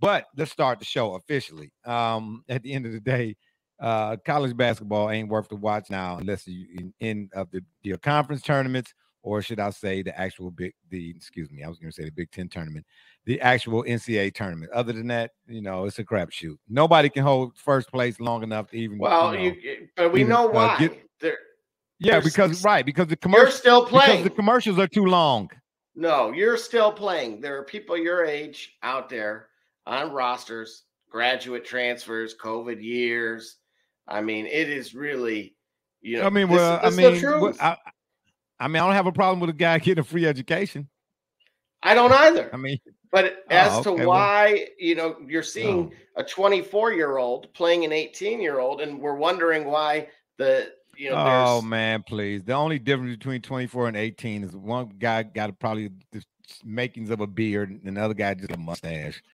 But let's start the show officially. Um, at the end of the day, uh, college basketball ain't worth the watch now unless you in, in of the your conference tournaments, or should I say the actual big the excuse me, I was gonna say the Big Ten tournament, the actual NCAA tournament. Other than that, you know, it's a crapshoot. Nobody can hold first place long enough to even. Well, you know, you, but we even, know uh, why. get- yeah, because right, because the you're commercials still because the commercials are too long. No, you're still playing. There are people your age out there on rosters, graduate transfers, COVID years. I mean, it is really, you know. I mean, this- well, I this is the mean. I, I mean, I don't have a problem with a guy getting a free education. I don't either. I mean, But Oh, as okay, to well- why, you know, you're seeing oh. a 24 year old playing an 18 year old, and we're wondering why the, you know, oh man, please. The only difference between 24 and 18 is one guy got probably the makings of a beard, and the other guy just a mustache.